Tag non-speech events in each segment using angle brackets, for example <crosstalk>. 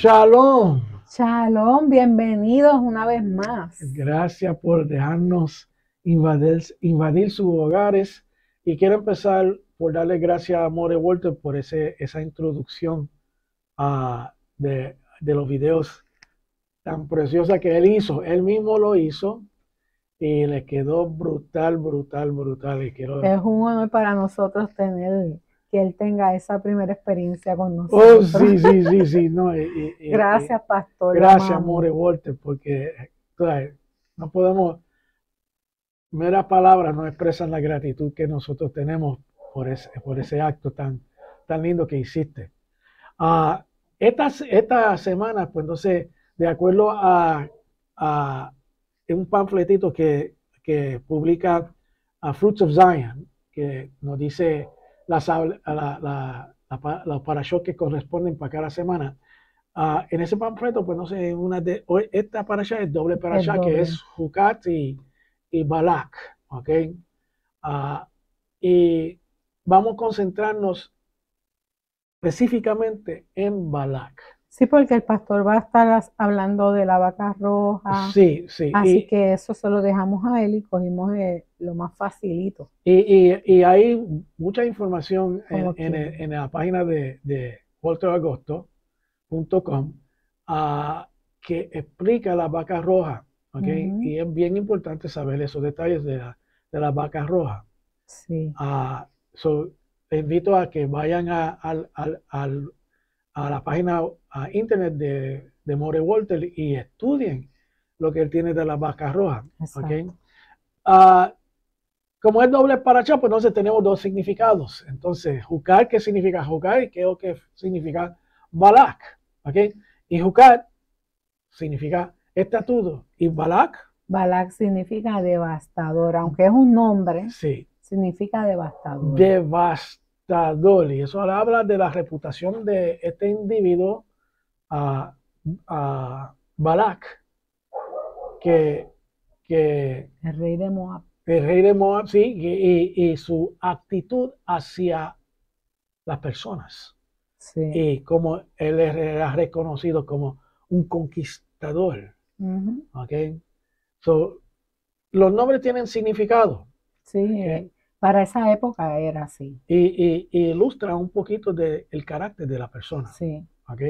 Shalom. Shalom, bienvenidos una vez más. Gracias por dejarnos invadir, invadir sus hogares. Y quiero empezar por darle gracias a More Walter por ese, esa introducción ah, de, de los videos tan preciosa que él hizo. Él mismo lo hizo y le quedó brutal, brutal, brutal. Y quiero... Es un honor para nosotros tener que él tenga esa primera experiencia con Oh, nosotros. sí, sí, sí, sí. No, y- y- y- Gracias, pastor. Gracias. More Walter, porque no podemos, meras palabras no expresan la gratitud que nosotros tenemos por ese, por ese acto tan, tan lindo que hiciste. Ah, esta, esta semana, pues entonces, de acuerdo a, a un panfletito que, que publica a Fruits of Zion, que nos dice las, la, la, los que corresponden para cada semana, Ah, en ese panfleto, pues no sé, una de, esta parasha es doble parasha, doble. que es Jucat y, y Balak, ¿ok? Ah, y vamos a concentrarnos específicamente en Balak. Sí, porque el pastor va a estar hablando de la vaca roja. Sí, sí. Así y, que eso se lo dejamos a él y cogimos eh, lo más facilito. y, y- y hay mucha información en, Como en que- el- en la página de, de walteragosto.com ah, que explica la vaca roja, ¿ok? Ujú. Y es bien importante saber esos detalles de la, de la vaca roja. Sí. Ah, so, te invito a que vayan a, al- al- al- a la página a internet de, de More Walter y estudien lo que él tiene de la vaca roja. ¿ok? Exacto. Ah, como es doble paracha, pues entonces tenemos dos significados. Entonces, Jukar, ¿qué significa Jukar? Y creo que significa Balak. ¿ok? Y Jukar significa estatuto. Y Balak, Balak significa devastador, aunque es un nombre, sí, significa devastador. devastador. Y eso habla de la reputación de este individuo, a Balak, que, que El rey de Moab. el rey de Moab, sí, y, y- y su actitud hacia las personas. Sí. Y como él era reconocido como un conquistador. ¿ok? So, los nombres tienen significado. Sí, eh, para esa época era así. y, y- y ilustra un poquito del carácter de la persona. Sí. ¿ok?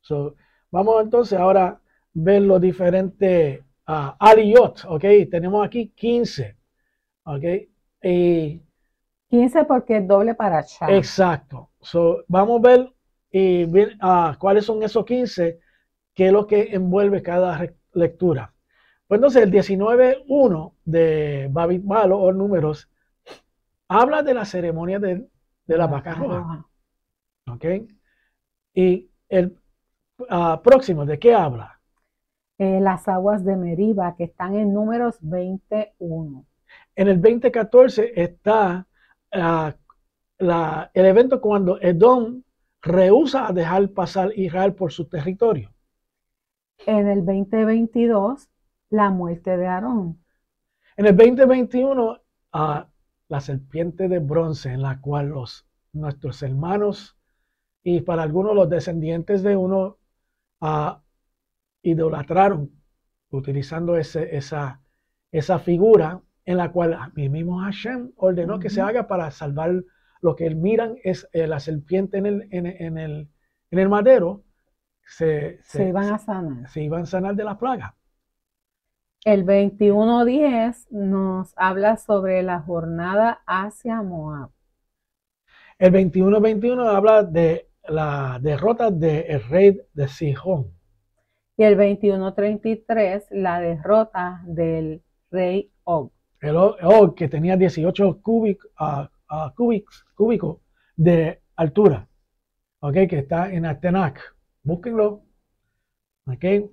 So, vamos entonces ahora a ver los diferentes ah, aliyot. ¿ok? Tenemos aquí 15. ¿ok? Y, 15 porque es doble para Shah. exacto. So, vamos a ver y ah, cuáles son esos 15, qué es lo que envuelve cada lectura. Pues entonces el 19.1 de Babit Malo o números habla de la ceremonia de, de la vaca roja. ¿ok? Y el ah, próximo, ¿de qué habla? Eh, las aguas de Meriba, que están en números 21. En el 2014 está ah, la- el evento cuando Edom rehúsa a dejar pasar Israel por su territorio. En el 2022, la muerte de Aarón. En el 2021, ah, la serpiente de bronce en la cual los, nuestros hermanos y para algunos los descendientes de uno ah, idolatraron utilizando ese- esa, esa figura en la cual mismo Hashem ordenó que se haga para salvar lo que miran es eh, la serpiente en el, en, en el, en el madero, se, Se iban a sanar. se iban a sanar de la plaga. El 21.10 nos habla sobre la jornada hacia Moab. El 21-21 habla de la derrota del rey de Sihón. Y el 21.33, la derrota del rey Og. El Og, que tenía 18 cúbic- ah, cúbics- cúbicos de altura, ¿ok? que está en Atenac. Búsquenlo. ¿ok?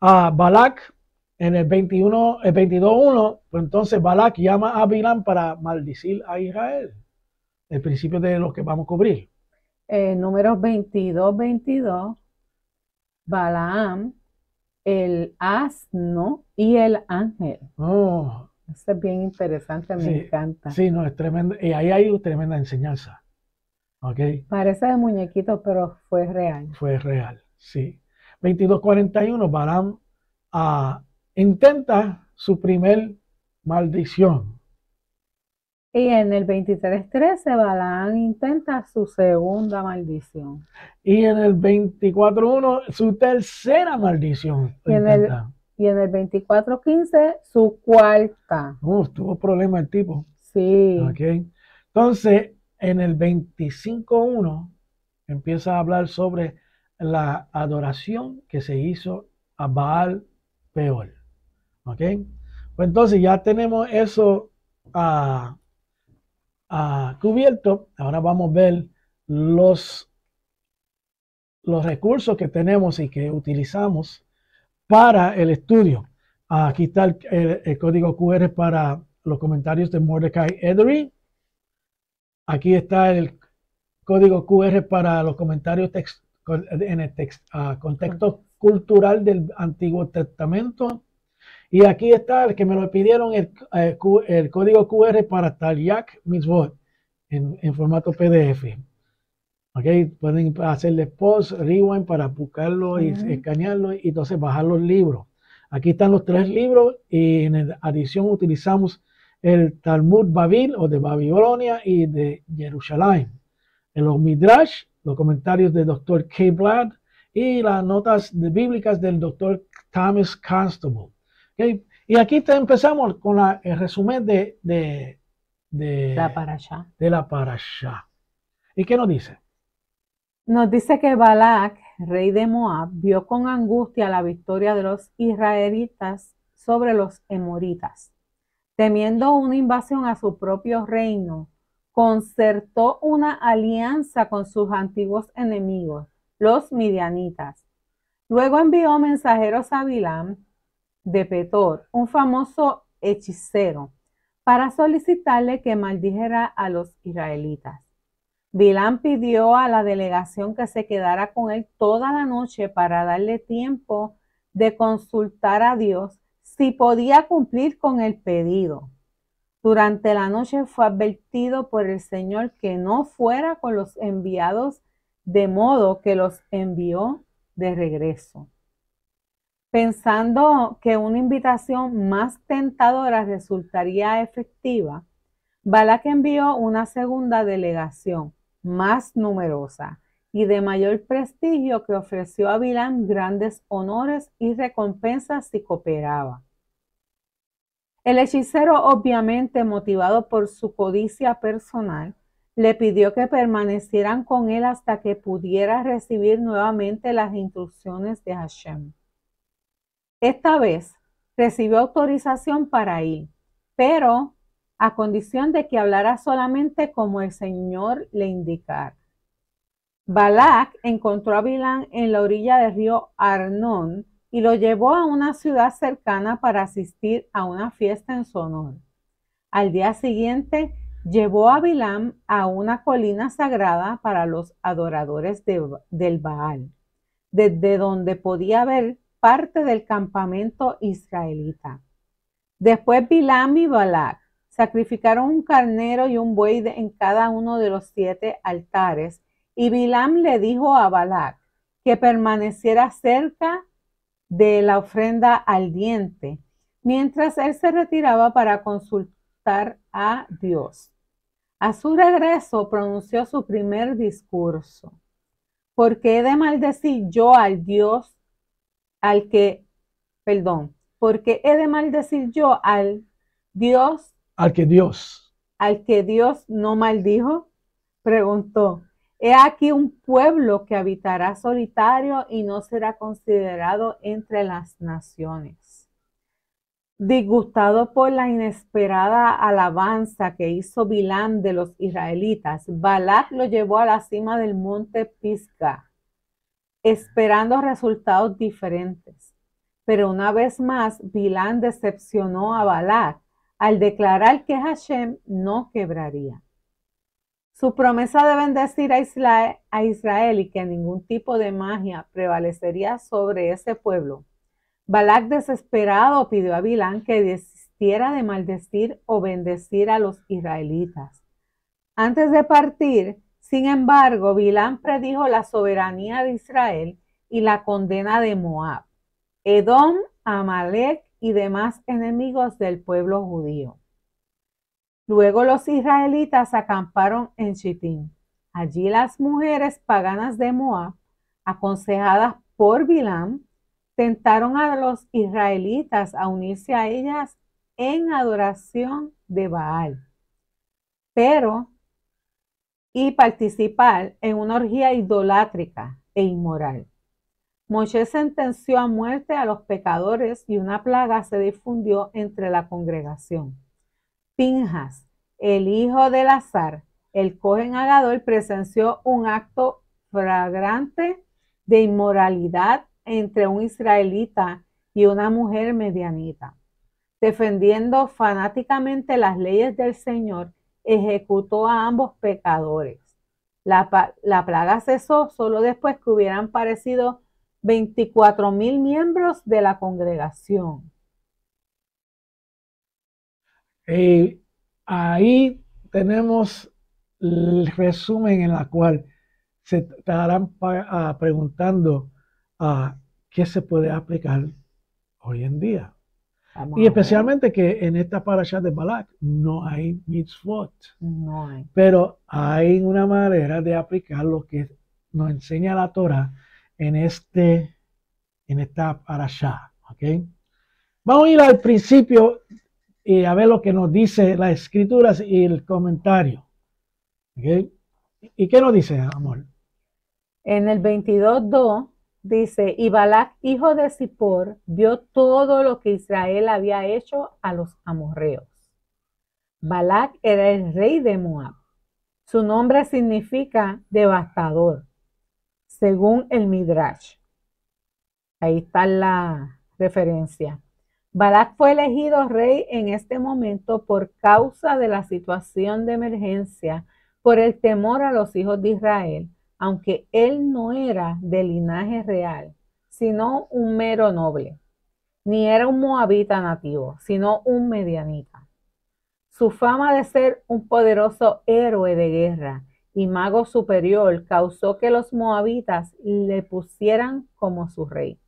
Ah, Balak, en el 21, el 22.1, pues entonces Balak llama a Bilam para maldecir a Israel. El principio de lo que vamos a cubrir. Eh, números 22-22, Balaam, el asno y el ángel. Oh, Eso es bien interesante, me Sí, encanta. Sí, no, es tremenda. Y ahí hay tremenda enseñanza. ¿Ok? Parece de muñequito, pero fue real. Fue real. Sí. 22.41, Balaam ah, intenta su primer maldición. Y en el 23.13, Balaam intenta su segunda maldición. Y en el 24.1, su tercera maldición. Y en el, y en el 24.15, su cuarta. Uh, tuvo problema el tipo. Sí. Okay. Entonces, en el 25.1 empieza a hablar sobre la adoración que se hizo a Baal Peor. ¿Ok? Pues entonces ya tenemos eso a cubierto. Ahora vamos a ver los, los recursos que tenemos y que utilizamos para el estudio. Aquí está el, código QR para los comentarios de Mordecai Edery. Aquí está el código QR para los comentarios en el ah, contexto cultural del Antiguo Testamento. Y aquí está el que me lo pidieron, el, eh, el código QR para Talyak Mitzvot en, en formato PDF. Okay, pueden hacerle post, rewind para buscarlo y escanearlo y entonces bajar los libros. Aquí están los tres libros y en adición utilizamos el Talmud Babil o de Babilonia y de Jerusalén. En los Midrash, los comentarios del Dr. K. Blad y las notas bíblicas del Dr. Thomas Constable. Y aquí empezamos con el resumen de, de, la parasha. De la parasha. ¿Y qué nos dice? Nos dice que Balak, rey de Moab, vio con angustia la victoria de los israelitas sobre los emoritas. Temiendo una invasión a su propio reino, concertó una alianza con sus antiguos enemigos, los midianitas. Luego envió mensajeros a Bilam, de Petor, un famoso hechicero, para solicitarle que maldijera a los israelitas. Bilán pidió a la delegación que se quedara con él toda la noche para darle tiempo de consultar a Dios si podía cumplir con el pedido. Durante la noche fue advertido por el Señor que no fuera con los enviados, de modo que los envió de regreso. Pensando que una invitación más tentadora resultaría efectiva, Balak envió una segunda delegación, más numerosa y de mayor prestigio, que ofreció a Bilán grandes honores y recompensas si cooperaba. El hechicero, obviamente motivado por su codicia personal, le pidió que permanecieran con él hasta que pudiera recibir nuevamente las instrucciones de Hashem. Esta vez recibió autorización para ir, pero a condición de que hablara solamente como el Señor le indicara. Balak encontró a Bilán en la orilla del río Arnón y lo llevó a una ciudad cercana para asistir a una fiesta en su honor. Al día siguiente, llevó a Bilam a una colina sagrada para los adoradores del Baal, desde donde podía ver parte del campamento israelita. Después Bilam y Balak sacrificaron un carnero y un buey en cada uno de los siete altares, y Bilam le dijo a Balak que permaneciera cerca de la ofrenda al diente, mientras él se retiraba para consultar a Dios. A su regreso pronunció su primer discurso. ¿Por qué he de maldecir yo al Dios al que, perdón, porque he de maldecir yo al Dios. Al que Dios. Al que Dios no maldijo, preguntó. He aquí un pueblo que habitará solitario y no será considerado entre las naciones. Disgustado por la inesperada alabanza que hizo Bilán de los israelitas, Balak lo llevó a la cima del monte Pisga esperando resultados diferentes. Pero una vez más, Bilán decepcionó a Balak al declarar que Hashem no quebraría. Su promesa de bendecir a Israel, y que ningún tipo de magia prevalecería sobre ese pueblo. Balak desesperado pidió a Bilán que desistiera de maldecir o bendecir a los israelitas. Antes de partir, sin embargo, Bilán predijo la soberanía de Israel y la condena de Moab, Edom, Amalek y demás enemigos del pueblo judío. Luego los israelitas acamparon en Chittim. Allí las mujeres paganas de Moab, aconsejadas por Bilam, tentaron a los israelitas a unirse a ellas en adoración de Baal, pero y participar en una orgía idolátrica e inmoral. Moshe sentenció a muerte a los pecadores y una plaga se difundió entre la congregación. Pinjas, el hijo de Lazar, el cohen agador, presenció un acto flagrante de inmoralidad entre un israelita y una mujer medianita. Defendiendo fanáticamente las leyes del Señor, ejecutó a ambos pecadores. La, la plaga cesó solo después que hubieran parecido 24 mil miembros de la congregación. Y ahí tenemos el resumen en la cual se estarán ah, preguntando a ah, qué se puede aplicar hoy en día. Y especialmente que en esta parasha de Balak no hay mitzvot. No hay. Pero hay una manera de aplicar lo que nos enseña la Torah en, este, en esta parasha. ¿okay? Vamos a ir al principio y a ver lo que nos dice las escrituras y el comentario. ¿okay? ¿Y qué nos dice, amor? En el 22.2 dice, y Balak, hijo de Zippor, vio todo lo que Israel había hecho a los amorreos. Balak era el rey de Moab. Su nombre significa devastador según el Midrash. Ahí está la referencia. Balak fue elegido rey en este momento por causa de la situación de emergencia, por el temor a los hijos de Israel, aunque él no era de linaje real, sino un mero noble, ni era un moabita nativo, sino un medianita. Su fama de ser un poderoso héroe de guerra y mago superior causó que los moabitas le pusieran como su rey.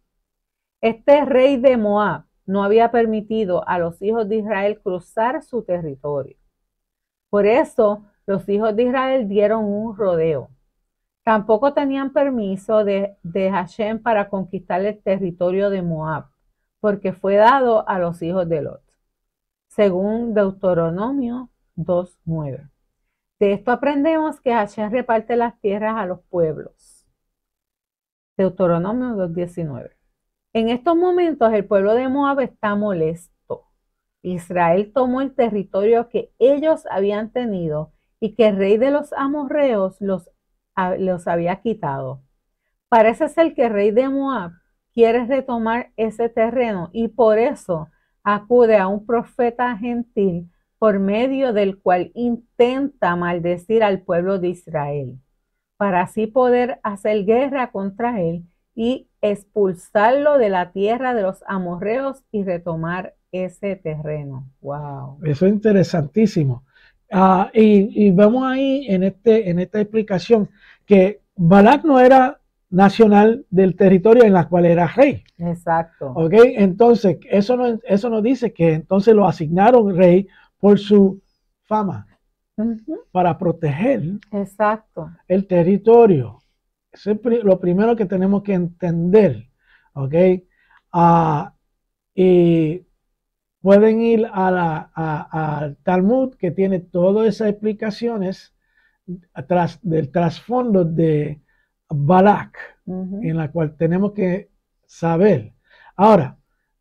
Este rey de Moab no había permitido a los hijos de Israel cruzar su territorio. Por eso los hijos de Israel dieron un rodeo. Tampoco tenían permiso de, Hashem para conquistar el territorio de Moab, porque fue dado a los hijos de Lot, según Deuteronomio 2.9. De esto aprendemos que Hashem reparte las tierras a los pueblos. Deuteronomio 2.19. En estos momentos el pueblo de Moab está molesto. Israel tomó el territorio que ellos habían tenido y que el rey de los amorreos los, los había quitado. Parece ser que el rey de Moab quiere retomar ese terreno y por eso acude a un profeta gentil por medio del cual intenta maldecir al pueblo de Israel, para así poder hacer guerra contra él y expulsarlo de la tierra de los amorreos y retomar ese terreno. Wow. Eso es interesantísimo. Ah, y, vemos ahí en, este, en esta explicación que Balak no era nacional del territorio en la cual era rey. Exacto. Ok, entonces eso, no, eso nos dice que entonces lo asignaron rey por su fama, para proteger Exacto. el territorio. es lo primero que tenemos que entender. ¿Ok? Ah, y pueden ir al Talmud que tiene todas esas explicaciones atrás del trasfondo de Balak, en la cual tenemos que saber. Ahora,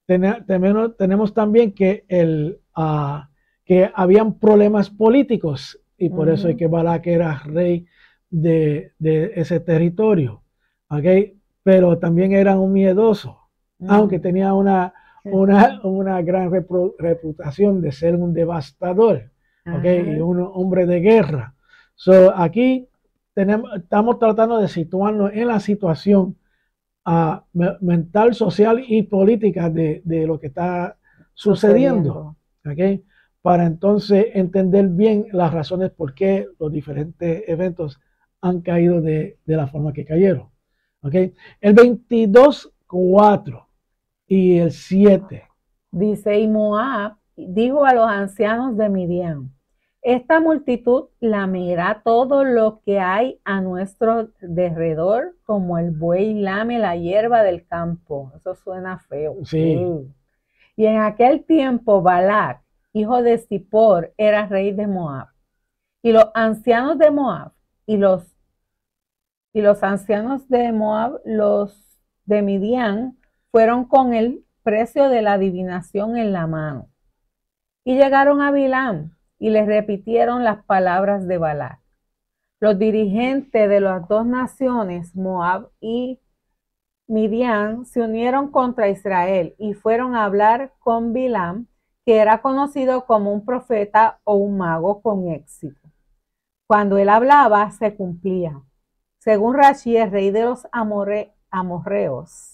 tenemos, tenemos, también que el, uh, que habían problemas políticos y por eso es que Balak era rey de, ese territorio. ¿okay? Pero también era un miedoso, aunque tenía una, una, gran reputación de ser un devastador ¿okay? y un hombre de guerra. So, aquí tenemos, estamos tratando de situarnos en la situación uh, mental, social y política de, lo que está sucediendo. ¿okay? para entonces entender bien las razones por qué los diferentes eventos han caído de, la forma que cayeron. ¿Ok? El 22, 4 y el 7. Dice, y Moab dijo a los ancianos de Midian, esta multitud lamerá todo lo que hay a nuestro derredor, como el buey lame la hierba del campo. Eso suena feo. Sí. Y en aquel tiempo Balac, hijo de Zippor, era rey de Moab. Y los ancianos de Moab y los y los ancianos de Moab, los de Midian, fueron con el precio de la adivinación en la mano. Y llegaron a Bilam y les repitieron las palabras de Balac. Los dirigentes de las dos naciones, Moab y Midian, se unieron contra Israel y fueron a hablar con Bilam, que era conocido como un profeta o un mago con éxito. Cuando él hablaba, se cumplía. Según Rashi, el rey de los amorreos,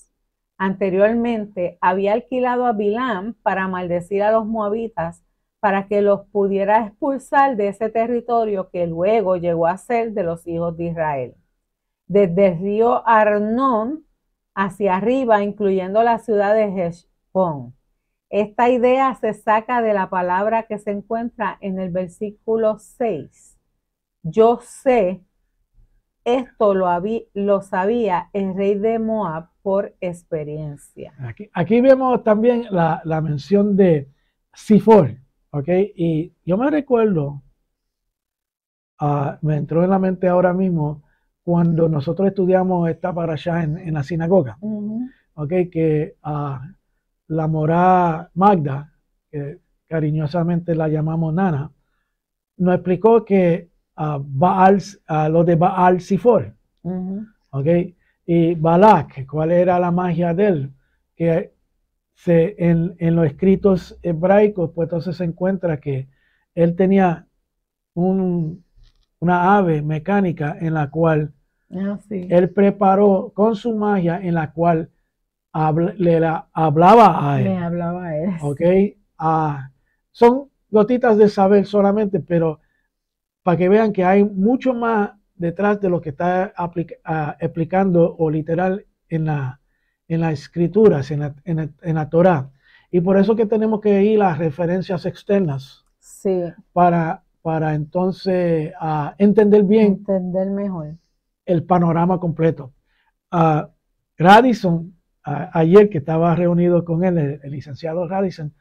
anteriormente había alquilado a Bilam para maldecir a los moabitas para que los pudiera expulsar de ese territorio que luego llegó a ser de los hijos de Israel. Desde el río Arnón hacia arriba, incluyendo la ciudad de Heshbon. Esta idea se saca de la palabra que se encuentra en el versículo 6. Yo sé esto lo, lo sabía el rey de Moab por experiencia. Aquí, vemos también la, mención de Sifor, ¿ok? Y yo me recuerdo, ah, me entró en la mente ahora mismo, cuando nosotros estudiamos esta para allá en, la sinagoga, ¿ok? Que uh, la morá Magda, que cariñosamente la llamamos Nana, nos explicó que a Baal, a lo de Baal Sifor. Y Balak, ¿cuál era la magia de él? Que se, en, los escritos hebraicos, pues entonces se encuentra que él tenía un, una ave mecánica en la cual ah, él preparó con su magia en la cual le hablaba a él. Le hablaba a él. Ok. Ah, son gotitas de saber solamente, pero para que vean que hay mucho más detrás de lo que está ah, explicando o literal en, la, en las escrituras, en la, en, la, Torah. Y por eso que tenemos que ir a las referencias externas sí. para, para entonces uh, entender bien. Entender mejor. El panorama completo. Uh, Radisson, ayer que estaba reunido con él, el, licenciado Radisson,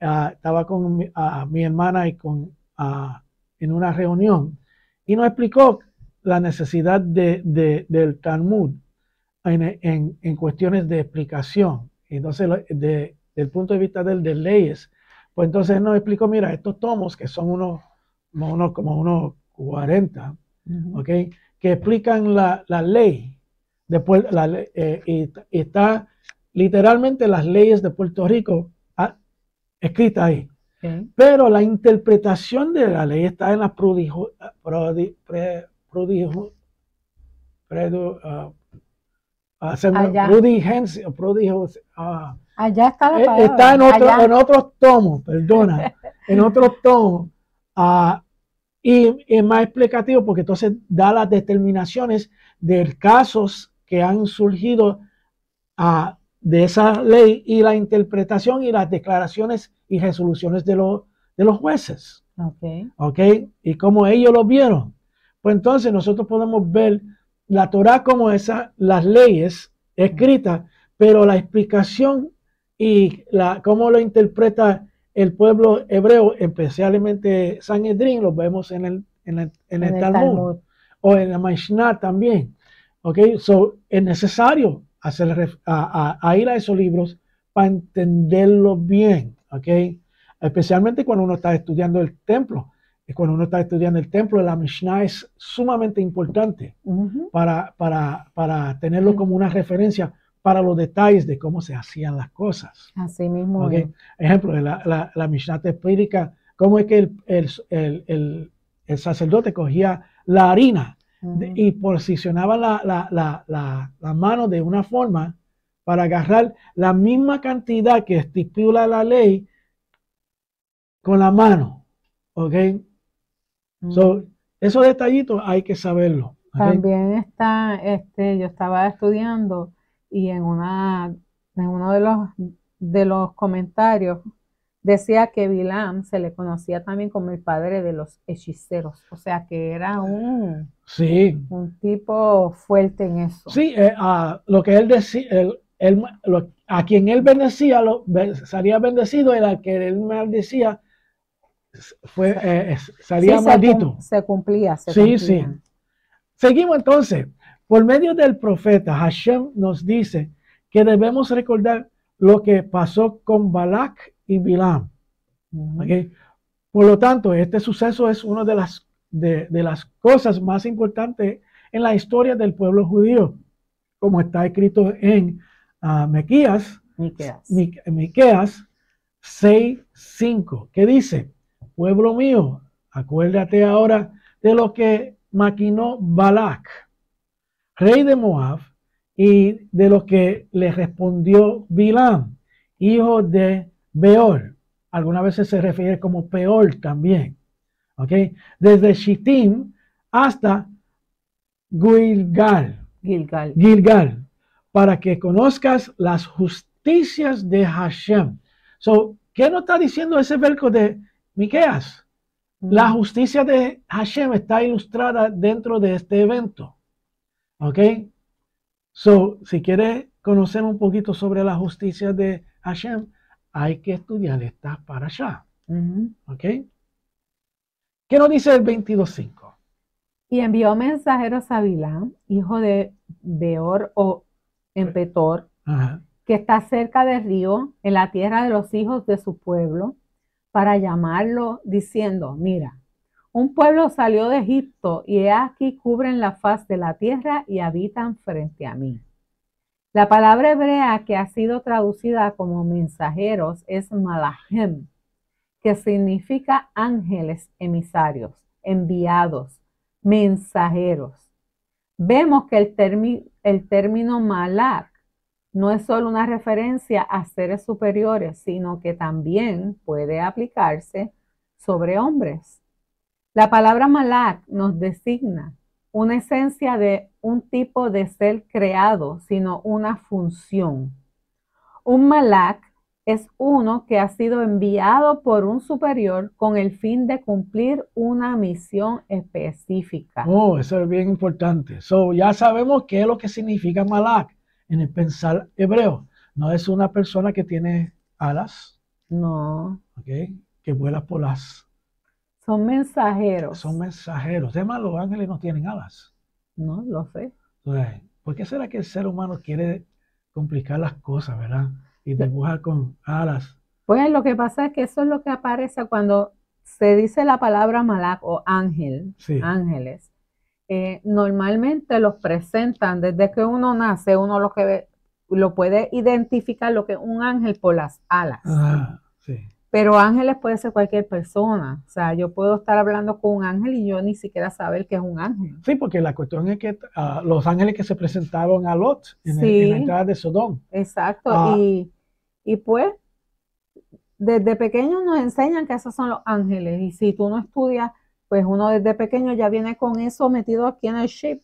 estaba con mi hermana y con en una reunión y nos explicó la necesidad de, del Talmud en, en, cuestiones de explicación. Entonces, desde el punto de vista del, de leyes, pues entonces nos explicó, mira, estos tomos que son unos, unos como unos 40, que explican la, la ley, después la, eh, y, está literalmente las leyes de Puerto Rico ah, escritas ahí. Pero la interpretación de la ley está en la prodigio, prodigio, Allá está la eh, palabra. Está en, otro, en otros tomos, perdona, <laughs> en otros tomos. Y es más explicativo porque entonces da las determinaciones de casos que han surgido uh, de esa ley y la interpretación y las declaraciones y resoluciones de, de los jueces. Okay. ok. Y como ellos lo vieron. Pues entonces nosotros podemos ver la Torah como esa, las leyes escritas, pero la explicación y la, cómo lo interpreta el pueblo hebreo, especialmente Sanhedrin, lo vemos en el, en el, en el, Talmud, o en la Mishnah también. Ok, so es necesario hacer, a, ir a esos libros para entenderlo bien, ¿ok? Especialmente cuando uno está estudiando el templo. Y cuando uno está estudiando el templo, la Mishnah es sumamente importante para, para, para, tenerlo como una referencia para los detalles de cómo se hacían las cosas. Así mismo. ¿okay? Ejemplo, la, la, la, Mishnah te explica cómo es que el, el, el, el sacerdote cogía la harina y posicionaba la, mano de una forma para agarrar la misma cantidad que estipula la ley con la mano. ¿Ok? esos detallitos hay que saberlo. También está, este, yo estaba estudiando y en una, en uno de los de los comentarios decía que Bilam se le conocía también como el padre de los hechiceros, o sea que era un, Sí, un tipo fuerte en eso. sí, eh, a lo que él decía, él- él- lo- a quien él bendecía, lo, salía bendecido, y a que él maldecía, fue, eh, Sí, salía se, maldito. cum- se cumplía, se Sí, sí. Seguimos entonces. Por medio del profeta, Hashem nos dice que debemos recordar lo que pasó con Balak y Bilam. Ujú. ¿ok? Por lo tanto, este suceso es una de las, de, de las cosas más importantes en la historia del pueblo judío, como está escrito en ah, Mequías, Miqueas. Mi- Miqueas 6:5, que dice, pueblo mío, acuérdate ahora de lo que maquinó Balak, rey de Moab, y de lo que le respondió Bilam, hijo de Beor. Algunas veces se refiere como Peor también. ¿Ok? Desde Shittim hasta Gilgal. Gilgal. Gilgal, para que conozcas las justicias de Hashem. So, ¿qué nos está diciendo ese verso de Miqueas? La Ujú. justicia de Hashem está ilustrada dentro de este evento. ¿Ok? So, si quieres conocer un poquito sobre la justicia de Hashem, hay que estudiar esta para allá. ¿Ok? ¿Qué nos dice el 22.5? Y envió mensajeros a Bilam, hijo de Beor o Empetor, que está cerca del río, en la tierra de los hijos de su pueblo, para llamarlo, diciendo, mira, un pueblo salió de Egipto y he aquí cubren la faz de la tierra y habitan frente a mí. La palabra hebrea que ha sido traducida como mensajeros es malachem, que significa ángeles emisarios, enviados, mensajeros. Vemos que el, el término malak no es solo una referencia a seres superiores, sino que también puede aplicarse sobre hombres. La palabra malak nos designa una esencia de un tipo de ser creado, sino una función. Un malak es uno que ha sido enviado por un superior con el fin de cumplir una misión específica. Oh, eso es bien importante. So, ya sabemos qué es lo que significa malak en el pensar hebreo. No es una persona que tiene alas, No, ¿ok? Que vuela por las... son mensajeros. Son mensajeros. Además, los ángeles no tienen alas. No, lo sé. Entonces, ¿por qué será que el ser humano quiere complicar las cosas, verdad? Y dibujar con alas. Pues lo que pasa es que eso es lo que aparece cuando se dice la palabra malak o ángel, Sí. ángeles. Eh, normalmente los presentan desde que uno nace, uno lo que ve- lo puede identificar lo que es un ángel por las alas. Ah, sí. Pero ángeles puede ser cualquier persona. O sea, yo puedo estar hablando con un ángel y yo ni siquiera saber que es un ángel. Sí, porque la cuestión es que ah, los ángeles que se presentaron a Lot en, el- en la entrada de Sodom. Exacto. Ah. Y, y pues, desde pequeños nos enseñan que esos son los ángeles. Y si tú no estudias, pues uno desde pequeño ya viene con eso metido aquí en el chip,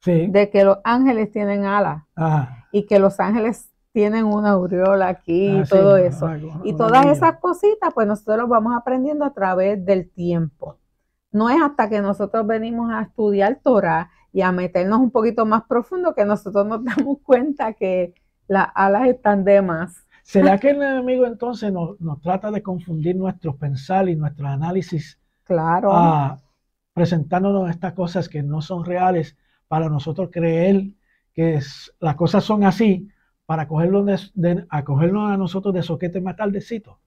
Sí. de que los ángeles tienen alas Ah, y que los ángeles tienen una aureola aquí y ah, sí, todo eso. Y todas esas cositas, pues nosotros lo vamos aprendiendo a través del tiempo. No es hasta que nosotros venimos a estudiar Torah y a meternos un poquito más profundo que nosotros nos <laughs> damos cuenta que las alas están de más. ¿Será <laughs> que el enemigo entonces nos, nos trata de confundir nuestro pensar y nuestro análisis, Claro, presentándonos estas cosas que no son reales para nosotros creer que es- las cosas son así, para cogerlo de, de- a cogernos a nosotros de soquete más tardecito?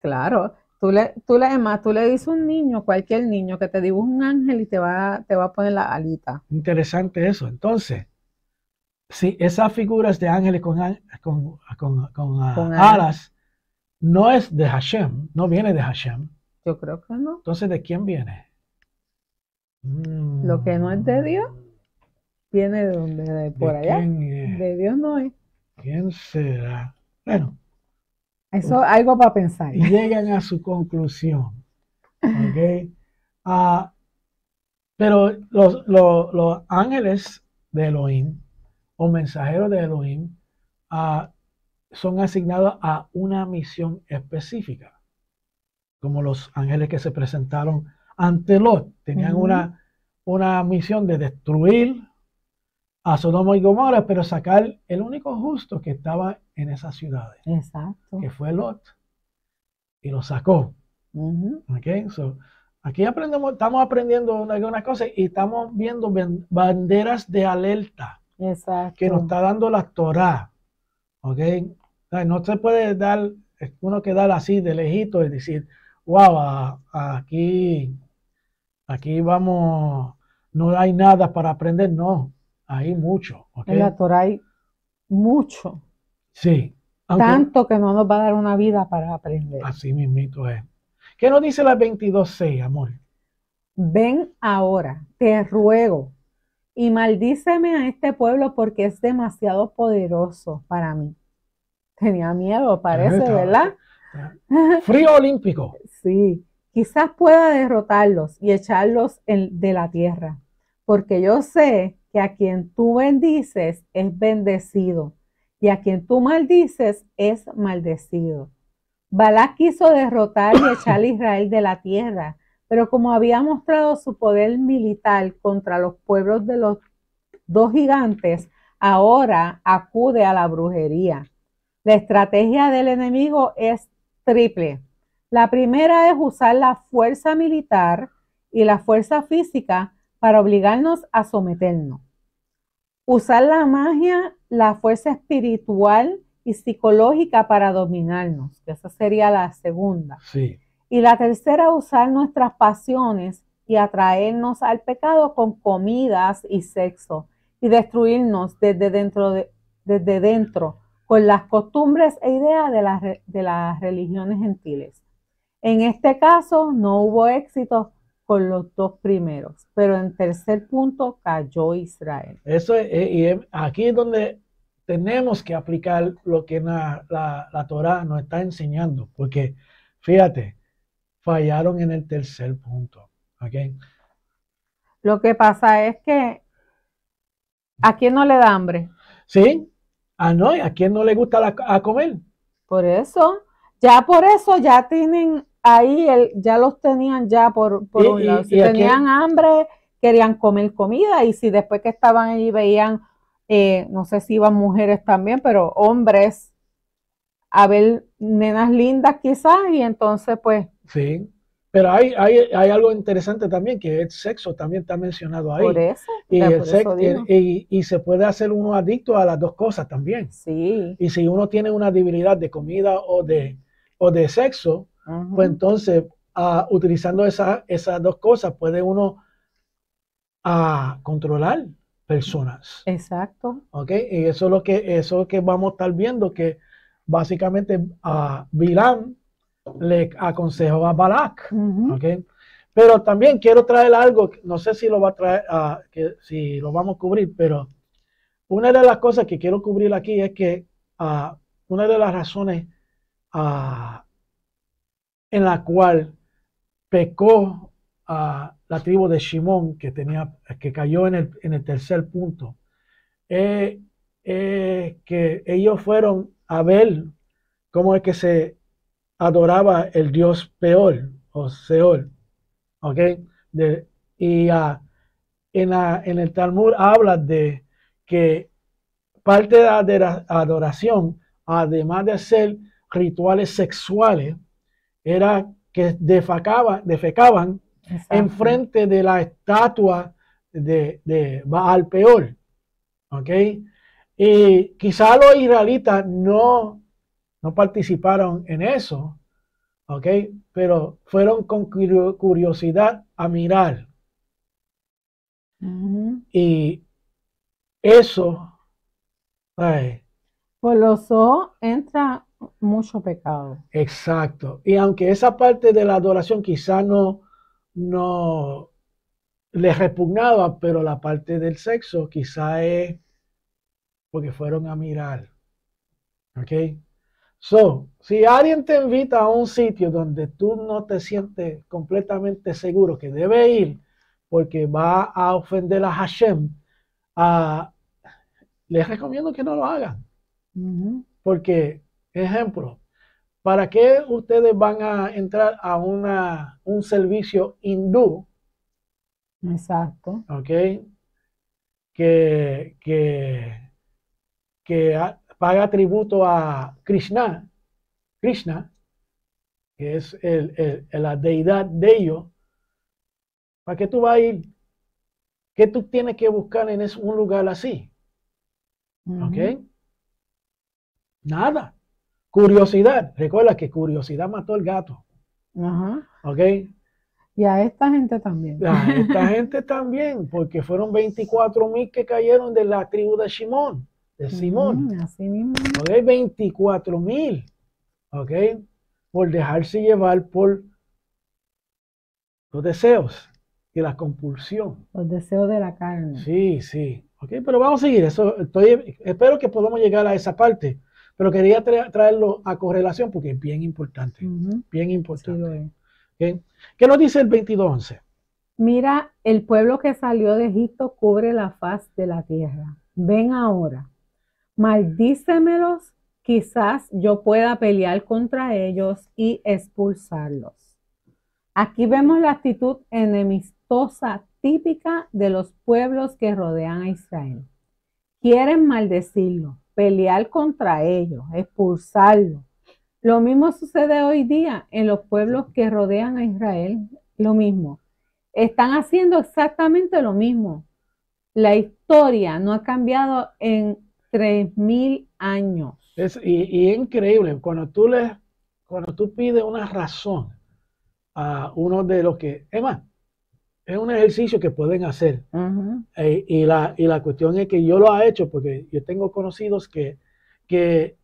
claro. Tú le, tú le, tú le dices a un niño, cualquier niño, que te dibuje un ángel y te va, te va a poner la alita. Interesante eso. Entonces, si esas figuras de ángeles con, á- con, con- con, Con alas. alas no es de Hashem, no viene de Hashem, Yo creo que no. entonces ¿de quién viene? Mm. Lo que no es de Dios, viene de donde, de por ¿De allá. es? De Dios no es. ¿Quién será? Bueno, Eso es algo para pensar. y llegan a su conclusión. ¿ok? Ah, Pero los, los, los ángeles de Elohim o mensajeros de Elohim ah, son asignados a una misión específica, como los ángeles que se presentaron ante Lot. Tenían una, una misión de destruir a Sodoma y Gomorra, pero sacar el único justo que estaba en esas ciudades, Exacto. que fue Lot. Y lo sacó. Ujú. Okay, so, aquí aprendemos, estamos aprendiendo algunas cosas y estamos viendo banderas de alerta Exacto. que nos está dando la Torah. Okay, O sea, no se puede dar, es uno que dar así de lejito y decir, wow, a- a- aquí, aquí vamos, no hay nada para aprender. No, hay mucho. En la Okay, Torah hay mucho, sí, aunque tanto que no nos va a dar una vida para aprender. así mismito es. ¿Qué nos dice la 22.6, amor? Ven ahora, te ruego, y maldíceme a este pueblo porque es demasiado poderoso para mí. Tenía miedo, parece, ¿verdad? Frío olímpico. <laughs> Sí, quizás pueda derrotarlos y echarlos en- de la tierra, porque yo sé que a quien tú bendices es bendecido y a quien tú maldices es maldecido. Balak quiso derrotar y echar a Israel de la tierra, pero como había mostrado su poder militar contra los pueblos de los dos gigantes, ahora acude a la brujería. La estrategia del enemigo es triple. La primera es usar la fuerza militar y la fuerza física para obligarnos a someternos. Usar la magia, la fuerza espiritual y psicológica para dominarnos, que esa sería la segunda. Sí. Y la tercera, usar nuestras pasiones y atraernos al pecado con comidas y sexo y destruirnos desde dentro, de- desde dentro con las costumbres e ideas de de las religiones gentiles. En este caso no hubo éxito con los dos primeros, pero en tercer punto cayó Israel. Eso es, eh, y aquí es donde tenemos que aplicar lo que la, la, la Torah nos está enseñando, porque fíjate, fallaron en el tercer punto. Lo que pasa es que ¿a quién no le da hambre? ¿Sí? Ah, no, ¿y ¿a quién no le gusta la- a comer? Por eso, ya por eso ya tienen ahí, el, ya los tenían ya por, por Y- un y- lado. Si y aquí- tenían hambre, querían comer comida y si después que estaban allí veían, eh, no sé si iban mujeres también, pero hombres a ver nenas lindas quizás y entonces pues Sí. Pero hay, hay, hay algo interesante también, que el sexo también está mencionado ahí. por eso, y, ya el por sex- eso digo. y- y se puede hacer uno adicto a las dos cosas también. Sí. Y si uno tiene una debilidad de comida o de, o de sexo, pues entonces ah, utilizando esa- esas dos cosas puede uno ah, controlar personas. Exacto. ¿ok? Y eso es lo que, eso es lo que vamos a estar viendo, que básicamente a Bilam le aconsejó a Balak. ujú, ¿ok? Pero también quiero traer algo, no sé si lo va a traer, ah, que, si lo vamos a cubrir, pero una de las cosas que quiero cubrir aquí es que ah, una de las razones ah, en la cual pecó a la tribu de Shimón, que, tenía, que cayó en el, en el tercer punto, es es que ellos fueron a ver cómo es que se adoraba el dios peor o Seol. ¿Ok? Y ah, en, la- en el Talmud habla de que parte de la adora- adoración, además de ser rituales sexuales, era que defecaban, defecaban exacto. enfrente de la estatua de, de Baal Peor. ¿Ok? Y quizá los israelitas no, no participaron en eso, ¿ok? Pero fueron con curio- curiosidad a mirar. Y eso, ay, Por los ojos entra mucho pecado. exacto. Y aunque esa parte de la adoración quizá no, no les repugnaba, pero la parte del sexo quizá es porque fueron a mirar. ¿Ok? So, si alguien te invita a un sitio donde tú no te sientes completamente seguro que debe ir, porque va a ofender a Hashem, ah, les recomiendo que no lo hagan. Porque, ejemplo, ¿para qué ustedes van a entrar a una, un servicio hindú, Exacto. ok? Que, que, que paga tributo a Krishna, Krishna, que es el- el- la deidad de ellos. ¿Para qué tú vas a ir? ¿Qué tú tienes que buscar en es- un lugar así? Ujú. ¿Ok? Nada. Curiosidad. Recuerda que curiosidad mató al gato. Ajá. ¿Ok? Y a esta gente también. A esta gente también, porque fueron 24 mil que cayeron de la tribu de Simón, de Simón. Ujú, Así mismo. ¿Ok? 24 mil. ¿Ok? Por dejarse llevar por los deseos y la compulsión. Los deseos de la carne. Sí, sí. Ok, pero vamos a seguir. Eso, estoy, espero que podamos llegar a esa parte. Pero quería tra- traerlo a correlación porque es bien importante. Bien importante. ¿Qué nos dice el 22.11? Mira, el pueblo que salió de Egipto cubre la faz de la tierra. Ven ahora, maldícemelos, quizás yo pueda pelear contra ellos y expulsarlos. Aquí vemos la actitud enemistosa típica de los pueblos que rodean a Israel. Quieren maldecirlo, pelear contra ellos, expulsarlo. Lo mismo sucede hoy día en los pueblos que rodean a Israel. Lo mismo están haciendo exactamente lo mismo. La historia no ha cambiado en 3.000 años. Es, y, y es increíble, cuando tú, le, cuando tú pides una razón a uno de los que, es más, es un ejercicio que pueden hacer. Eh, y, la, y la cuestión es que yo lo he hecho porque yo tengo conocidos que, que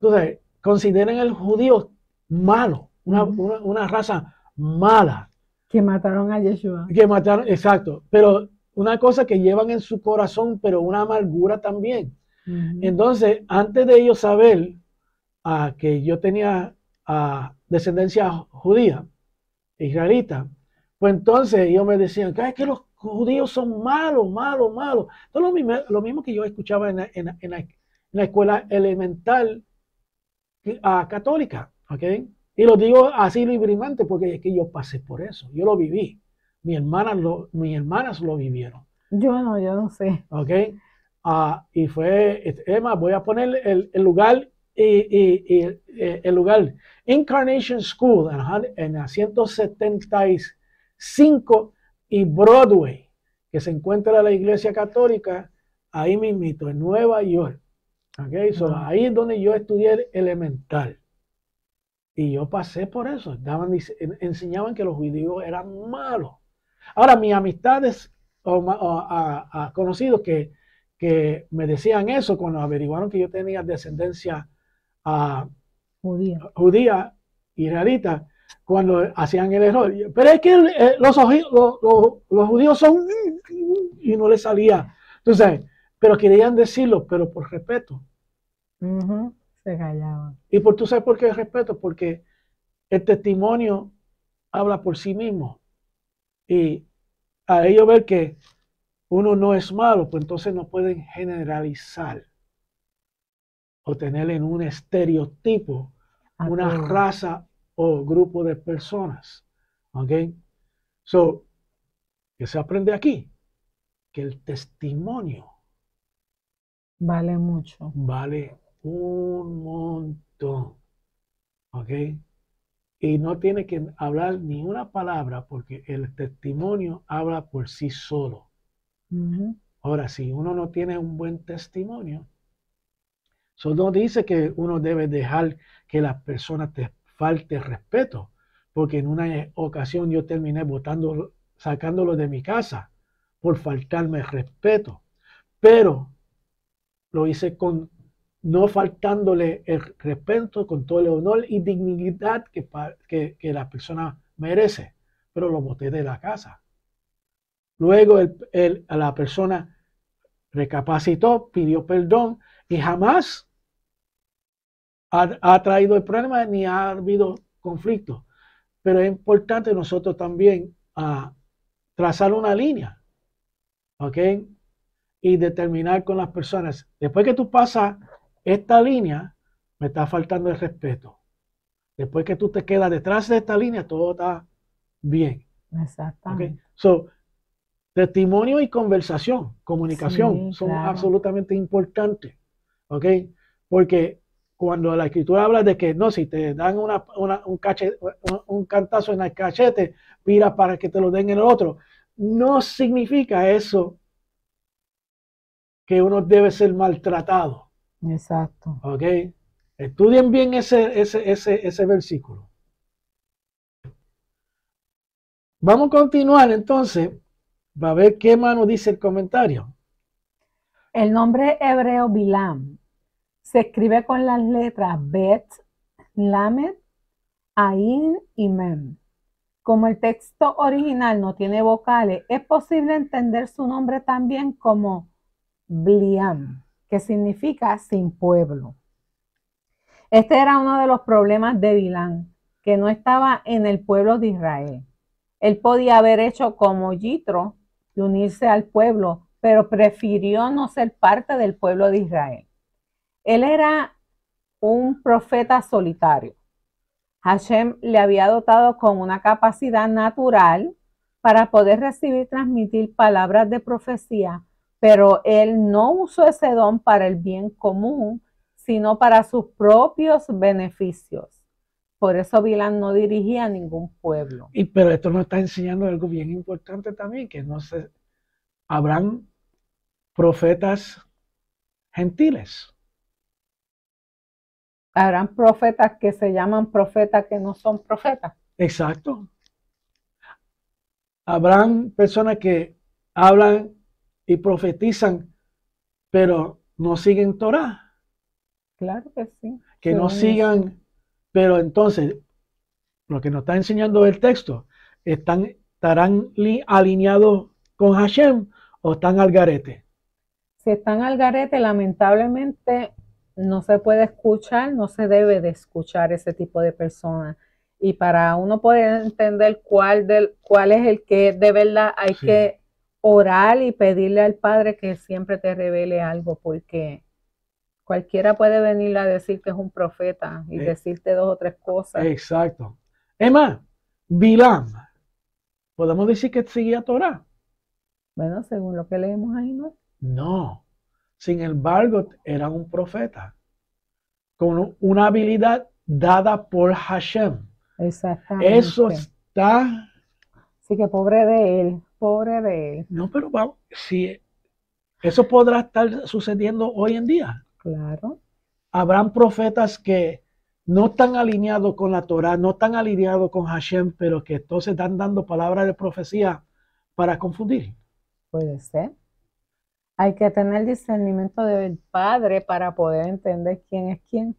sabes, consideran el judío malo, una, una- una raza mala, Que mataron a Yeshua. que mataron, exacto, pero una cosa que llevan en su corazón, pero una amargura también. Entonces, antes de ellos saber que yo tenía descendencia judía, israelita, pues entonces ellos me decían, es que los judíos son malos, malos, malos. Entonces lo mismo, lo mismo que yo escuchaba en, la, escuela elemental ah, católica, ¿ok? Y lo digo así libremente porque es que yo pasé por eso, yo lo viví. Mi hermana lo, mis hermanas lo vivieron. Yo no, yo no sé. ¿Ok? Uh, y fue, Emma, voy a poner el, lugar y, el lugar Incarnation School en, en 176 5 y Broadway, que se encuentra la iglesia católica ahí mismito, en Nueva York. Okay. Ahí es donde yo estudié elemental. Y yo pasé por eso. Daban, enseñaban que los judíos eran malos. Ahora, mis amistades o, conocidos que, me decían eso cuando averiguaron que yo tenía descendencia ah, judía. judía israelita, cuando hacían el error. Pero es que eh, los, los, los- los judíos son... Y no les salía. Tú sabes, pero querían decirlo, pero por respeto. Ujú, Se callaban. Y por tú sabes por qué respeto, porque el testimonio habla por sí mismo. Y a ellos ver que uno no es malo, pues entonces no pueden generalizar o tener en un estereotipo una raza o grupo de personas. ¿Ok? So, ¿qué se aprende aquí? Que el testimonio Vale mucho. vale un montón. ¿Ok? Y no tiene que hablar ni una palabra porque el testimonio habla por sí solo. Ahora, si uno no tiene un buen testimonio, eso no dice que uno debe dejar que las personas te falte respeto, porque en una ocasión yo terminé votando, sacándolo de mi casa por faltarme respeto, pero lo hice con no faltándole el respeto, con todo el honor y dignidad que, la persona merece, pero lo boté de la casa. Luego el- la persona recapacitó, pidió perdón y jamás ha, ha traído el problema ni ha habido conflicto. Pero es importante nosotros también ah, trazar una línea, ¿ok? Y determinar con las personas, después que tú pasas esta línea, me está faltando el respeto. Después que tú te quedas detrás de esta línea, todo está bien. Exactamente. So, testimonio y conversación, comunicación, son absolutamente importantes. ¿Ok? Porque cuando la escritura habla de que no, si te dan una, un, un, cantazo en el cachete, mira para que te lo den en el otro, no significa eso que uno debe ser maltratado. Exacto. ¿Ok? Estudien bien ese, ese, ese, ese versículo. Vamos a continuar entonces, va a ver qué mano dice el comentario. El nombre hebreo Bilam se escribe con las letras Bet, Lamed, Ain y Mem. Como el texto original no tiene vocales, es posible entender su nombre también como Bliam, que significa sin pueblo. Este era uno de los problemas de Bilán, que no estaba en el pueblo de Israel. Él podía haber hecho como Yitro y unirse al pueblo, pero prefirió no ser parte del pueblo de Israel. Él era un profeta solitario. Hashem le había dotado con una capacidad natural para poder recibir y transmitir palabras de profecía, pero él no usó ese don para el bien común, sino para sus propios beneficios. Por eso Bilán no dirigía a ningún pueblo. Y pero esto nos está enseñando algo bien importante también, que no se habrán profetas gentiles. Habrán profetas que se llaman profetas que no son profetas. Exacto. Habrán personas que hablan y profetizan, pero no siguen Torah. Claro que sí. Que no sigan, pero entonces, lo que nos está enseñando el texto, están, estarán alineados con Hashem o están al garete. Si están al garete, lamentablemente no se puede escuchar, no se debe de escuchar ese tipo de personas. Y para uno poder entender cuál, del, cuál es el que de verdad hay que orar y pedirle al Padre que siempre te revele algo, porque Cualquiera puede venir a decir que es un profeta y eh, decirte dos o tres cosas. Exacto. Es más, Bilam, ¿podemos decir que seguía Torah? Bueno, según lo que leemos ahí, ¿no? No. Sin embargo, era un profeta con una habilidad dada por Hashem. Exactamente. Eso está. Sí, que pobre de él, pobre de él. No, pero vamos, si eso podrá estar sucediendo hoy en día. Claro. Habrán profetas que no están alineados con la Torah, no están alineados con Hashem, pero que entonces están dando palabras de profecía para confundir. Puede ser. Hay que tener discernimiento del Padre para poder entender quién es quién.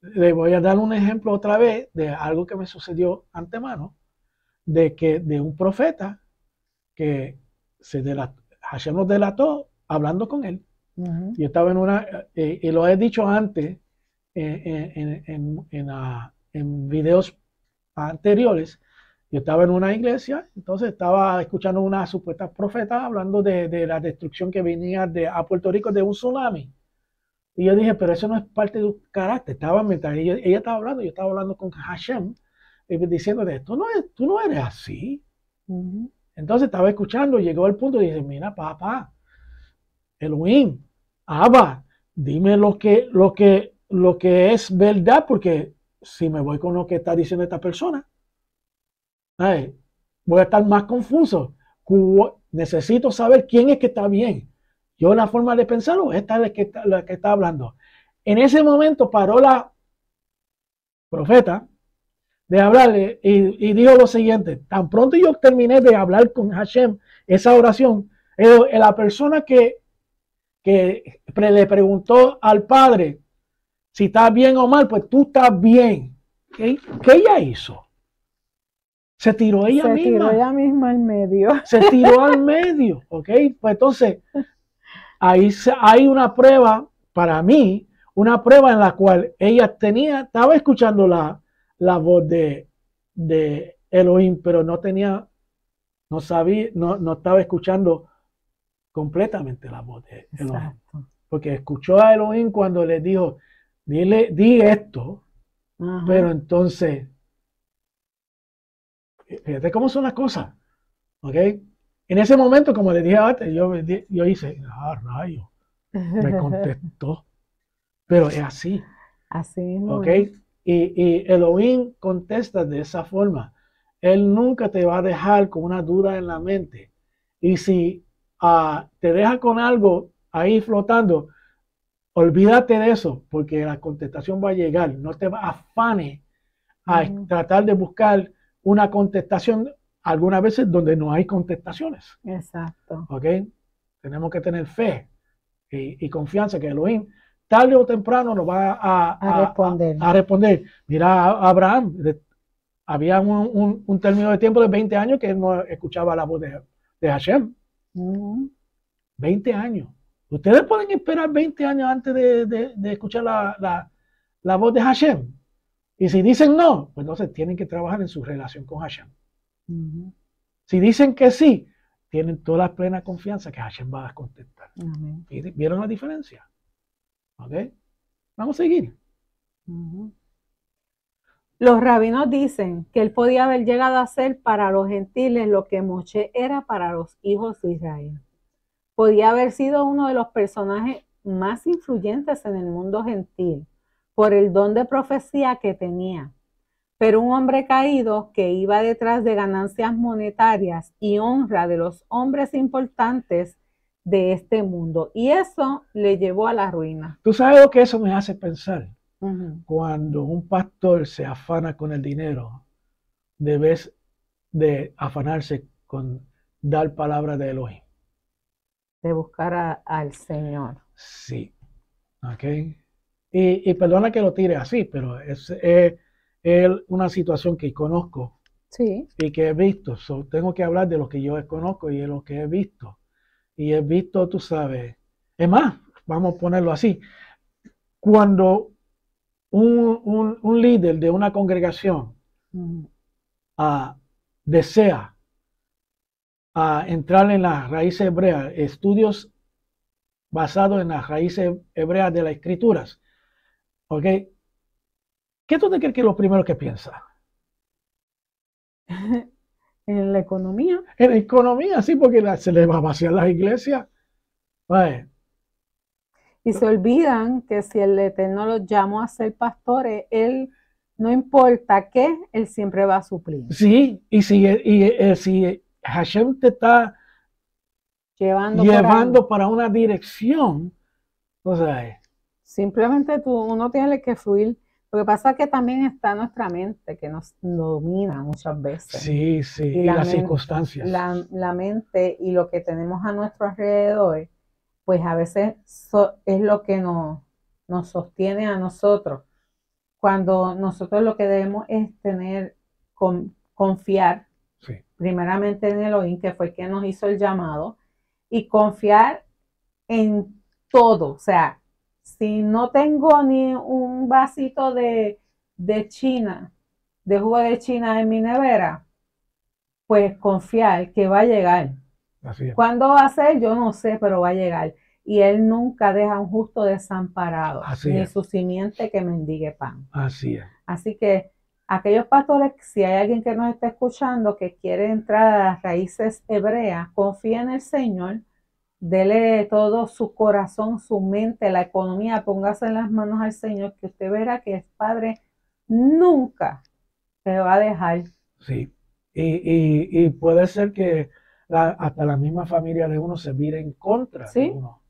Le voy a dar un ejemplo otra vez de algo que me sucedió antemano, de que de un profeta que se delató, Hashem nos delató hablando con él. Yo estaba en una, eh, y lo he dicho antes eh, en, en, en, videos anteriores, yo estaba en una iglesia, entonces estaba escuchando una supuesta profeta hablando de, de, la destrucción que venía de, a Puerto Rico de un tsunami. Y yo dije, pero eso no es parte de tu carácter. Estaba mientras ella, estaba hablando, yo estaba hablando con Hashem, diciendo de esto, no es, tú no eres así. Entonces estaba escuchando, llegó el punto y dije, mira, papá, Elohim, Abba, dime lo que, lo que, lo que es verdad, porque si me voy con lo que está diciendo esta persona, voy a estar más confuso. Necesito saber quién es que está bien. Yo la forma de pensarlo, esta es la que está, que está hablando. En ese momento paró la profeta de hablarle y, dijo lo siguiente, tan pronto yo terminé de hablar con Hashem esa oración, la persona que le preguntó al padre si está bien o mal, pues tú estás bien. ¿Qué, ella hizo? Se tiró ella misma. Se tiró ella misma al medio. Se tiró al medio, ¿ok? Pues entonces, ahí hay una prueba, para mí, una prueba en la cual ella tenía, estaba escuchando la, la voz de, de Elohim, pero no tenía no sabía, no, no estaba escuchando completamente la voz de Elohim. Exacto. Porque escuchó a Elohim cuando le dijo, dile, di esto, Ajá. pero entonces, fíjate cómo son las cosas, ¿ok? En ese momento, como le dije antes, yo, yo hice, ah, rayo, me contestó. <laughs> Pero es así, Así ¿ok? Y, y Elohim contesta de esa forma. Él nunca te va a dejar con una duda en la mente. Y si ah, te deja con algo ahí flotando, olvídate de eso, porque la contestación va a llegar. No te va a tratar de buscar una contestación algunas veces donde no hay contestaciones. Exacto. ¿ok? Tenemos que tener fe y, y confianza que Elohim tarde o temprano nos va a, A responder. a responder. Mira Abraham, de- había un, un- un término de tiempo de 20 años que él no escuchaba la voz de, de Hashem. Ujú. 20 años. Ustedes pueden esperar 20 años antes de, de- de escuchar la, la- la voz de Hashem. Y si dicen no, pues entonces tienen que trabajar en su relación con Hashem. Si dicen que sí, tienen toda la plena confianza que Hashem va a contestar. Amén. ¿Y ¿Vieron la diferencia? ¿Ok? Vamos a seguir. Los rabinos dicen que él podía haber llegado a ser para los gentiles lo que Moshe era para los hijos de Israel. Podía haber sido uno de los personajes más influyentes en el mundo gentil por el don de profecía que tenía, pero un hombre caído que iba detrás de ganancias monetarias y honra de los hombres importantes de este mundo. Y eso le llevó a la ruina. Tú sabes lo que eso me hace pensar. Cuando un pastor se afana con el dinero, debes de afanarse con dar palabra de Elohim. de buscar a- al Señor. Sí. ¿Ok? Y, y perdona que lo tire así, pero es, es- es una situación que conozco Sí. y que he visto. So, tengo que hablar de lo que yo conozco y de lo que he visto. Y he visto, tú sabes, es más, vamos a ponerlo así. Cuando un, un- un líder de una congregación ah, desea ah, entrar en las raíces hebreas, estudios basados en las raíces hebreas de las escrituras, ¿ok? ¿Qué tú te crees que es lo primero que piensa? <laughs> En la economía. En la economía, sí, porque la- se le va a vaciar las iglesias. Vale, Y se olvidan que si el Eterno los llamó a ser pastores, Él, no importa qué, Él siempre va a suplir. Sí, y si, y, eh, si Hashem te está llevando para una dirección, o sea, Simplemente tú, uno tiene que fluir. Lo que pasa es que también está nuestra mente que nos domina muchas veces. sí, sí, Y y la las circunstancias. la, la mente y lo que tenemos a nuestro alrededor, pues a veces so- es lo que nos, nos sostiene a nosotros. Cuando nosotros lo que debemos es tener, con- confiar Sí, primeramente en Elohim, que fue quien nos hizo el llamado, y confiar en todo. O sea, si no tengo ni un vasito de, de China, de jugo de China en mi nevera, pues confiar que va a llegar. así es. ¿Cuándo va a ser? Yo no sé, pero va a llegar. Y Él nunca deja un justo desamparado, Así ni es. su simiente que mendigue pan. Así es. Así que aquellos pastores, si hay alguien que nos está escuchando que quiere entrar a las raíces hebreas, confía en el Señor, dele todo su corazón, su mente, la economía, póngase en las manos al Señor, que usted verá que el Padre nunca te va a dejar. Sí. Y, y, y puede ser que la- hasta la misma familia de uno se vire en contra Sí. de uno.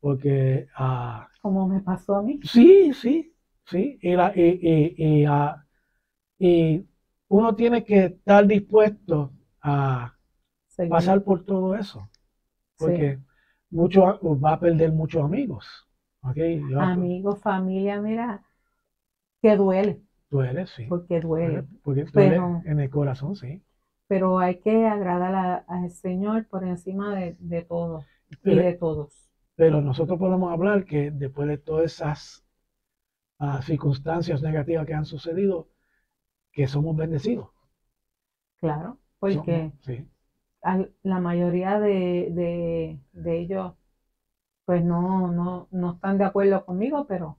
Porque ah, como me pasó a mí. sí, sí, sí. Y, la- y, y- y, y uno tiene que estar dispuesto a Seguir. pasar por todo eso. Sí. Porque mucho, va a perder muchos amigos. ¿ok? Yo- Amigos, familia, mira, que duele, Duele, sí. porque duele. Porque duele Pero- en el corazón, sí. Pero hay que agradar al Señor por encima de, de todo y de todos. Pero nosotros podemos hablar que después de todas esas ah, circunstancias negativas que han sucedido, que somos bendecidos. Claro, porque Somos- sí. La mayoría de, ellos pues no, no, no están de acuerdo conmigo, pero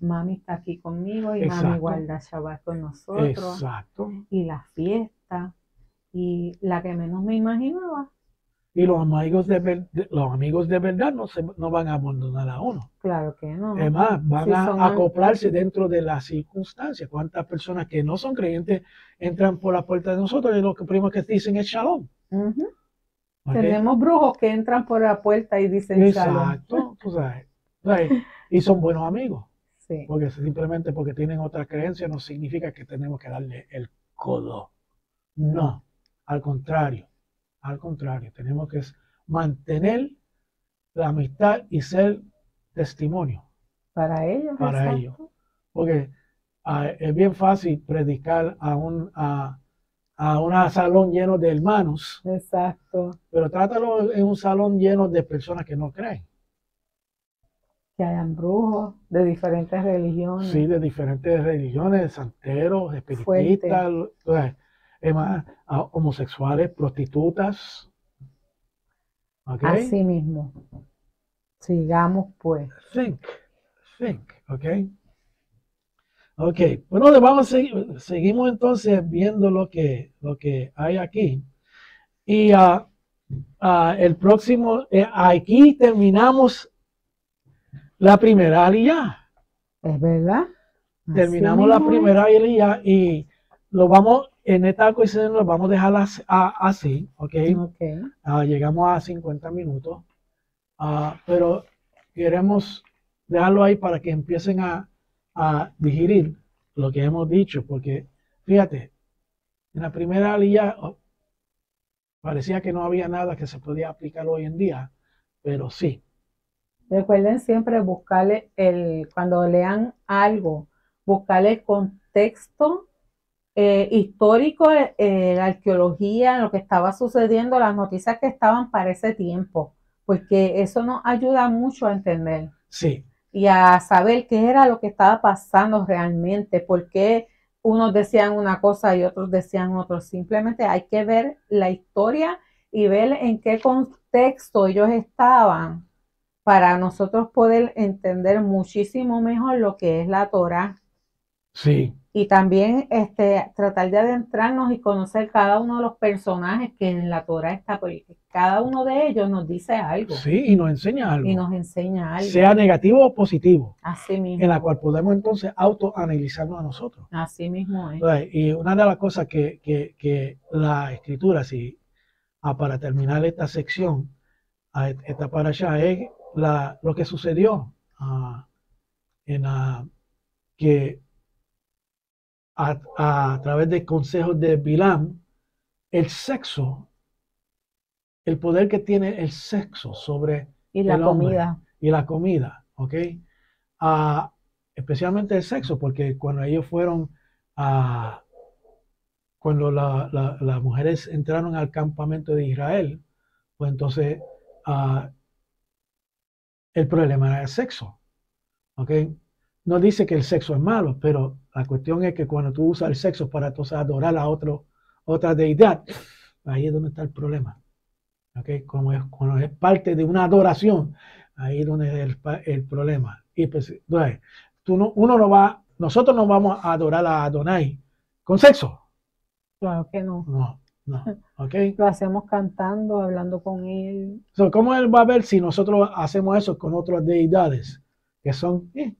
mami está aquí conmigo y mami guarda Shabbat con nosotros. Exacto. Y la fiesta. Y la que menos me imaginaba y los amigos de, los amigos de verdad no, se, no van a abandonar a uno. Claro que no. Es más, van a acoplarse dentro de las circunstancias. ¿Cuántas personas que no son creyentes entran por la puerta de nosotros y lo que primero que dicen es shalom? Tenemos brujos que entran por la puerta y dicen shalom. Exacto, Y son buenos amigos. Sí. Porque simplemente porque tienen otra creencia no significa que tenemos que darle el codo. No, al contrario al contrario, tenemos que mantener la amistad y ser testimonio. Para ellos. Para ellos. Porque ah, es bien fácil predicar a un a, un salón lleno de hermanos. Exacto. Pero trátalo en un salón lleno de personas que no creen. Que hayan brujos de diferentes religiones. Sí, de diferentes religiones, santeros, espiritistas homosexuales, prostitutas. Así mismo. Sigamos pues. Think, think, ok. Ok, bueno, vamos a seguimos entonces viendo lo que, lo que hay aquí. Y uh, el próximo, eh, aquí terminamos la primera aliyah. Es verdad. Terminamos la primera aliyah y lo vamos en esta ocasión lo vamos a dejar así, ¿ok? okay. Ah, llegamos a 50 minutos, pero queremos dejarlo ahí para que empiecen a, digerir lo que hemos dicho, porque fíjate, en la primera línea oh, parecía que no había nada que se podía aplicar hoy en día, pero sí. Recuerden siempre buscarle el, cuando lean algo, buscarle el contexto eh, histórico, eh, la arqueología, lo que estaba sucediendo, las noticias que estaban para ese tiempo, porque eso nos ayuda mucho a entender. Sí. Y a saber qué era lo que estaba pasando realmente, por qué unos decían una cosa y otros decían otro. Simplemente hay que ver la historia y ver en qué contexto ellos estaban para nosotros poder entender muchísimo mejor lo que es la Torah. Sí y también este, tratar de adentrarnos y conocer cada uno de los personajes que en la Torah está, porque cada uno de ellos nos dice algo. Sí, y nos enseña algo. Y nos enseña algo. Sea negativo o positivo. Así mismo. En la cual podemos entonces autoanalizarnos a nosotros. Así mismo es. Y una de las cosas que, que, la escritura, si, ah, para terminar esta sección, esta para allá, es la, lo que sucedió ah, en la, que a, través de consejos de Bilam, el sexo, el poder que tiene el sexo sobre y la comida. y la comida, ¿ok? especialmente el sexo, porque cuando ellos fueron a, cuando las mujeres entraron al campamento de Israel, pues entonces el problema era el sexo, ¿ok? No dice que el sexo es malo, pero la cuestión es que cuando tú usas el sexo para entonces adorar a otro, otra deidad, ahí es donde está el problema. ¿Okay? Como es, cuando es parte de una adoración, ahí es donde es el, problema. Y pues, tú no, uno no va, nosotros no vamos a adorar a Adonai con sexo. Claro que no. No, no. <laughs> Okay. Lo hacemos cantando, hablando con él. ¿Cómo él va a ver si nosotros hacemos eso con otras deidades que son eh,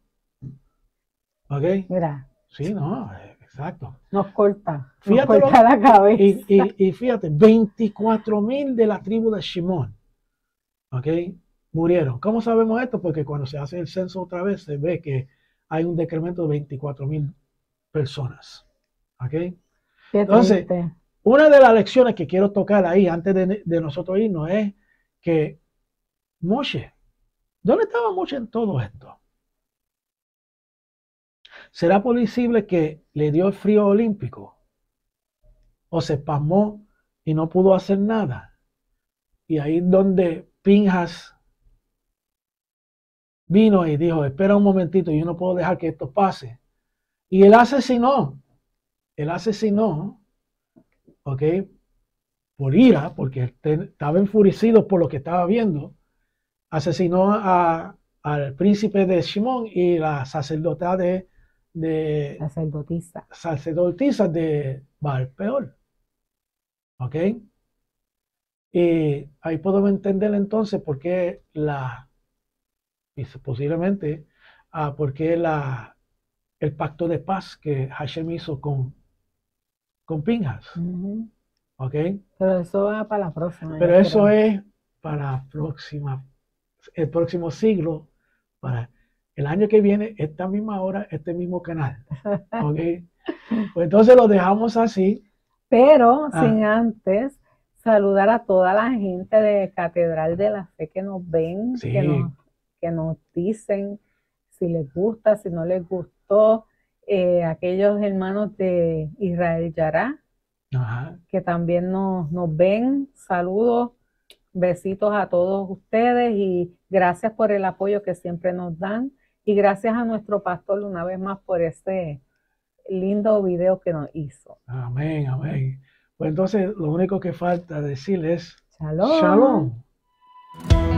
¿Ok? Mira. Sí, no, exacto. Nos corta. nos corta la cabeza. Y, fíjate, 24 mil de la tribu de Shimon, ¿ok? Murieron. ¿Cómo sabemos esto? Porque cuando se hace el censo otra vez, se ve que hay un decremento de 24 mil personas. ¿Ok? Entonces, una de las lecciones que quiero tocar ahí antes de, de nosotros irnos es que Moshe, ¿dónde estaba Moshe en todo esto? ¿Será posible que le dio el frío olímpico? ¿O se pasmó y no pudo hacer nada? Y ahí donde Pinjas vino y dijo, espera un momentito, yo no puedo dejar que esto pase. Y él asesinó, él asesinó, ¿ok? por ira, porque estaba enfurecido por lo que estaba viendo, asesinó a, al príncipe de Shimón y la sacerdota de, de sacerdotisa. sacerdotisa de Valpeor. ¿Ok? Y ahí podemos entender entonces por qué la, posiblemente, ah, por qué la, el pacto de paz que Hashem hizo con, con Pinjas. ¿Ok? Pero eso va para la próxima. Pero eso es para la próxima, el próximo siglo, para el año que viene, esta misma hora, este mismo canal. <laughs> ¿Ok? Pues entonces lo dejamos así. Pero ah. sin antes saludar a toda la gente de Catedral de la Fe que nos ven, que, nos, que nos dicen si les gusta, si no les gustó. Eh, aquellos hermanos de Israel Yará, que también nos, nos ven. Saludos, besitos a todos ustedes y gracias por el apoyo que siempre nos dan. Y gracias a nuestro pastor una vez más por este lindo video que nos hizo. Amén, amén. Pues entonces lo único que falta decirles Shalom. Shalom.